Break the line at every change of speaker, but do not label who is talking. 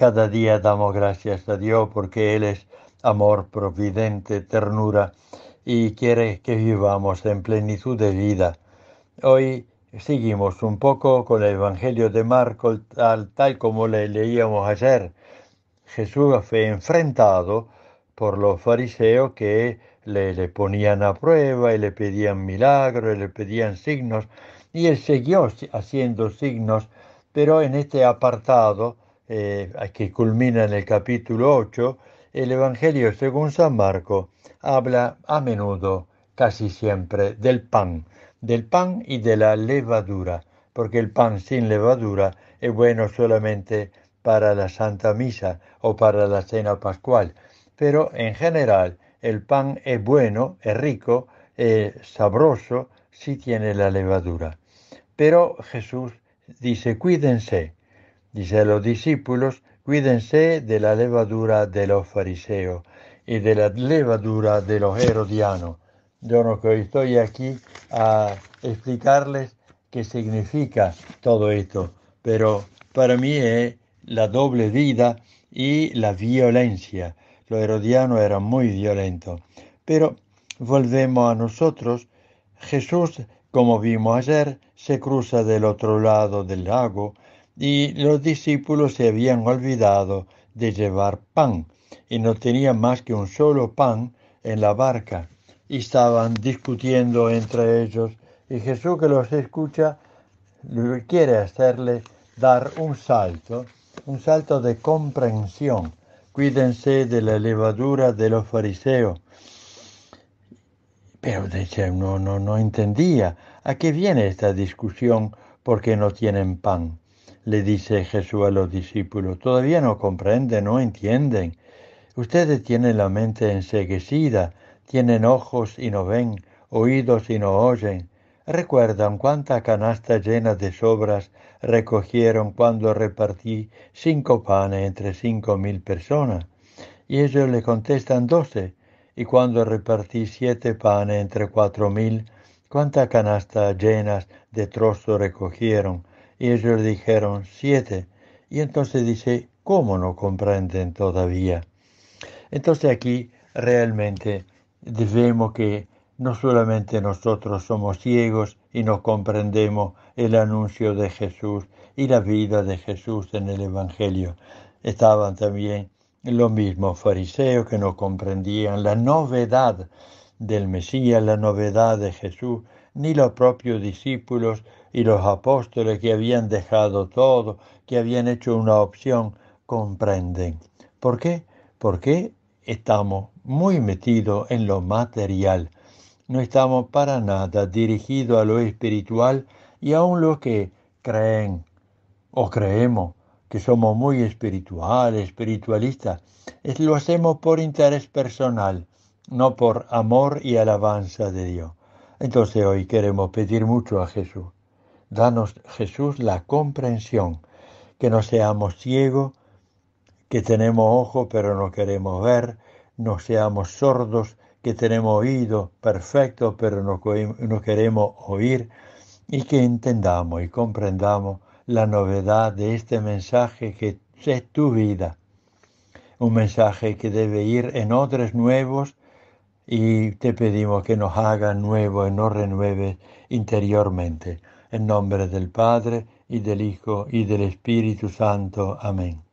Cada día damos gracias a Dios porque Él es amor providente, ternura y quiere que vivamos en plenitud de vida. Hoy seguimos un poco con el Evangelio de Marcos tal, tal como le leíamos ayer. Jesús fue enfrentado por los fariseos que le, le ponían a prueba y le pedían milagros, y le pedían signos, y él siguió haciendo signos, pero en este apartado, eh, que culmina en el capítulo 8, el Evangelio según San Marco habla a menudo, casi siempre, del pan, del pan y de la levadura, porque el pan sin levadura es bueno solamente para la Santa Misa o para la Cena Pascual, pero en general el pan es bueno, es rico, es sabroso si tiene la levadura. Pero Jesús dice, cuídense, dice a los discípulos, cuídense de la levadura de los fariseos y de la levadura de los herodianos. Yo no estoy aquí a explicarles qué significa todo esto, pero para mí es la doble vida y la violencia. Los herodianos eran muy violentos. Pero volvemos a nosotros. Jesús, como vimos ayer, se cruza del otro lado del lago y los discípulos se habían olvidado de llevar pan y no tenían más que un solo pan en la barca y estaban discutiendo entre ellos y Jesús que los escucha quiere hacerle dar un salto, un salto de comprensión. Cuídense de la levadura de los fariseos. Pero no, no, no entendía a qué viene esta discusión porque no tienen pan. Le dice Jesús a los discípulos, todavía no comprenden, no entienden. Ustedes tienen la mente enseguecida, tienen ojos y no ven, oídos y no oyen. ¿Recuerdan cuánta canasta llena de sobras recogieron cuando repartí cinco panes entre cinco mil personas? Y ellos le contestan doce. Y cuando repartí siete panes entre cuatro mil, ¿cuánta canasta llenas de trozos recogieron? Y ellos dijeron siete. Y entonces dice, ¿cómo no comprenden todavía? Entonces aquí realmente debemos que no solamente nosotros somos ciegos y no comprendemos el anuncio de Jesús y la vida de Jesús en el Evangelio. Estaban también los mismos fariseos que no comprendían la novedad del Mesías, la novedad de Jesús, ni los propios discípulos y los apóstoles que habían dejado todo, que habían hecho una opción, comprenden. ¿Por qué? Porque estamos muy metidos en lo material. No estamos para nada dirigidos a lo espiritual y aun los que creen o creemos que somos muy espirituales, espiritualistas, lo hacemos por interés personal, no por amor y alabanza de Dios. Entonces hoy queremos pedir mucho a Jesús. Danos, Jesús, la comprensión, que no seamos ciegos que tenemos ojos pero no queremos ver, no seamos sordos, que tenemos oído perfecto pero no, no queremos oír, y que entendamos y comprendamos la novedad de este mensaje que es tu vida, un mensaje que debe ir en otros nuevos y te pedimos que nos haga nuevo y nos renueve interiormente. En nombre del Padre y del Hijo y del Espíritu Santo. Amén.